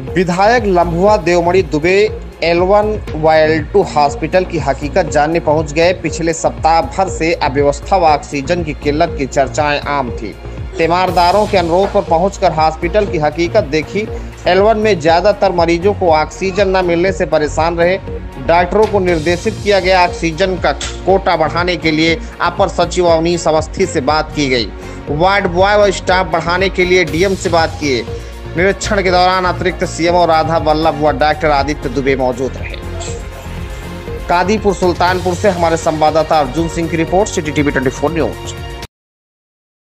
विधायक लम्बुआ देवमणि दुबे एल1 व एल2 हॉस्पिटल की हकीकत जानने पहुँच गए। पिछले सप्ताह भर से अव्यवस्था व ऑक्सीजन की किल्लत की चर्चाएँ आम थी। तीमारदारों के अनुरोध पर पहुंचकर हॉस्पिटल की हकीकत देखी। एल1 में ज़्यादातर मरीजों को ऑक्सीजन न मिलने से परेशान रहे। डॉक्टरों को निर्देशित किया गया ऑक्सीजन का कोटा बढ़ाने के लिए अपर सचिव अवनीश अवस्थी से बात की गई। वार्ड बॉय व स्टाफ बढ़ाने के लिए डीएम से बात किए। निरीक्षण के दौरान अतिरिक्त सीएम और राधा वल्लभ व डॉक्टर आदित्य दुबे मौजूद रहे। कादीपुर सुल्तानपुर से हमारे संवाददाता अर्जुन सिंह की रिपोर्ट, सिटी टीवी 24 न्यूज़।